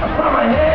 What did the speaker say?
I saw my head.